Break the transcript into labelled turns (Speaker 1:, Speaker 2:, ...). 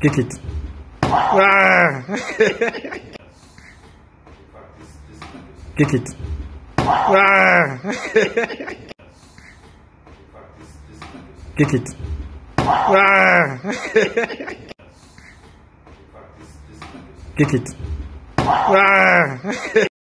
Speaker 1: Kick it. Ah! Kick it. Ah! Kick it. Ah! Kick it. Ah!